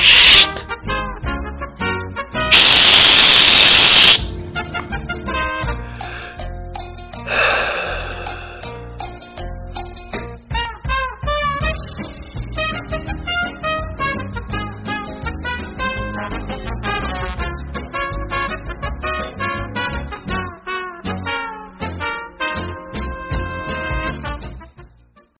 shh.